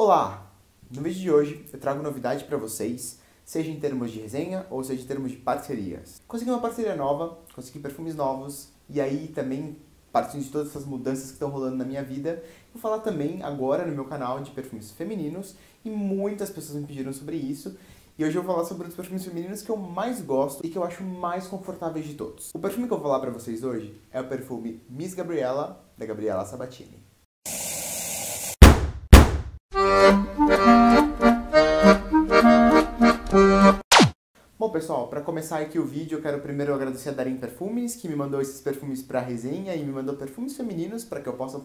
Olá! No vídeo de hoje eu trago novidade para vocês, seja em termos de resenha ou seja em termos de parcerias. Consegui uma parceria nova, consegui perfumes novos e aí também partindo de todas essas mudanças que estão rolando na minha vida, vou falar também agora no meu canal de perfumes femininos e muitas pessoas me pediram sobre isso. E hoje eu vou falar sobre os perfumes femininos que eu mais gosto e que eu acho mais confortáveis de todos. O perfume que eu vou falar para vocês hoje é o perfume Miss Gabriela, da Gabriela Sabatini. Bom pessoal, para começar aqui o vídeo, eu quero primeiro agradecer a Darim Perfumes, que me mandou esses perfumes para resenha e me mandou perfumes femininos para que eu possa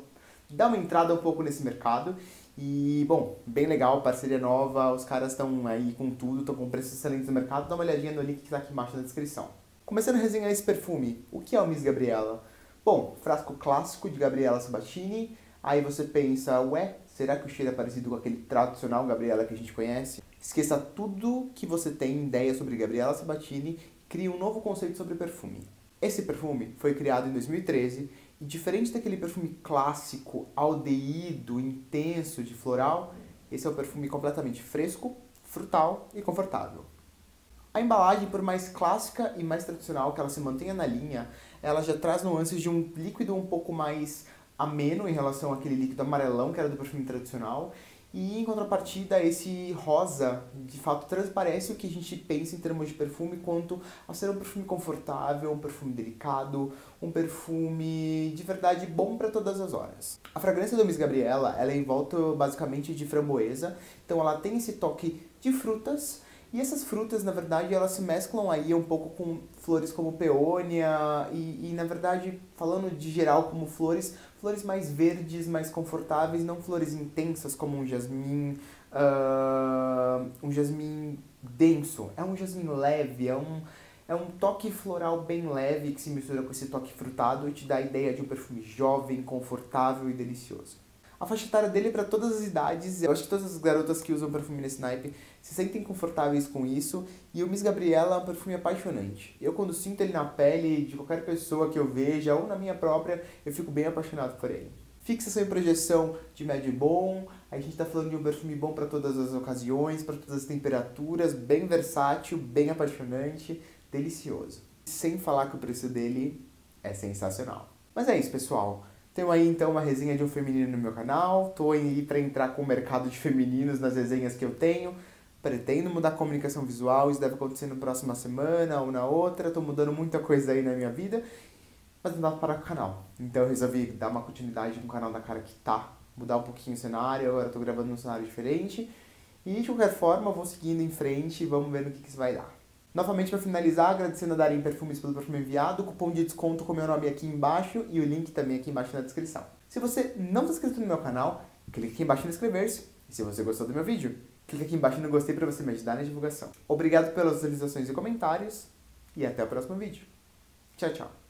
dar uma entrada um pouco nesse mercado. E, bom, bem legal, parceria nova, os caras estão aí com tudo, estão com preços excelentes no mercado, dá uma olhadinha no link que está aqui embaixo na descrição. Começando a resenhar esse perfume, o que é o Miss Gabriela? Bom, frasco clássico de Gabriela Sabatini, aí você pensa, ué, será que o cheiro é parecido com aquele tradicional Gabriela que a gente conhece? Esqueça tudo que você tem ideia sobre Gabriela Sabatini, crie um novo conceito sobre perfume. Esse perfume foi criado em 2013 e diferente daquele perfume clássico, aldeído, intenso de floral, esse é um perfume completamente fresco, frutal e confortável. A embalagem, por mais clássica e mais tradicional que ela se mantenha na linha, ela já traz nuances de um líquido um pouco mais ameno em relação àquele líquido amarelão que era do perfume tradicional e em contrapartida, esse rosa de fato transparece o que a gente pensa em termos de perfume quanto a ser um perfume confortável, um perfume delicado, um perfume de verdade bom para todas as horas. A fragrância do Miss Gabriela, ela é em volta basicamente de framboesa, então ela tem esse toque de frutas e essas frutas, na verdade, elas se mesclam aí um pouco com flores como peônia e, e, na verdade, falando de geral como flores, flores mais verdes, mais confortáveis, não flores intensas como um jasmim, uh, um jasmim denso. É um jasmim leve, é um, é um toque floral bem leve que se mistura com esse toque frutado e te dá a ideia de um perfume jovem, confortável e delicioso. A faixa etária dele é para todas as idades. Eu acho que todas as garotas que usam perfume nesse naipe se sentem confortáveis com isso. E o Miss Gabriela é um perfume apaixonante. Eu, quando sinto ele na pele de qualquer pessoa que eu veja ou na minha própria, eu fico bem apaixonado por ele. Fixação e projeção de médio bom. A gente está falando de um perfume bom para todas as ocasiões, para todas as temperaturas, bem versátil, bem apaixonante, delicioso. Sem falar que o preço dele é sensacional. Mas é isso, pessoal. Tenho aí então uma resenha de um feminino no meu canal. Tô aí para entrar com o mercado de femininos nas resenhas que eu tenho. Pretendo mudar a comunicação visual, isso deve acontecer na próxima semana ou na outra. Tô mudando muita coisa aí na minha vida, mas não dá para o canal. Então eu resolvi dar uma continuidade com o canal da cara que tá, mudar um pouquinho o cenário. Agora tô gravando num cenário diferente. E de qualquer forma, vou seguindo em frente e vamos ver no que, que isso vai dar. Novamente, para finalizar, agradecendo a Darim Perfumes pelo perfume enviado, o cupom de desconto com meu nome aqui embaixo e o link também aqui embaixo na descrição. Se você não está inscrito no meu canal, clique aqui embaixo em inscrever-se. E se você gostou do meu vídeo, clique aqui embaixo no gostei para você me ajudar na divulgação. Obrigado pelas visualizações e comentários e até o próximo vídeo. Tchau, tchau.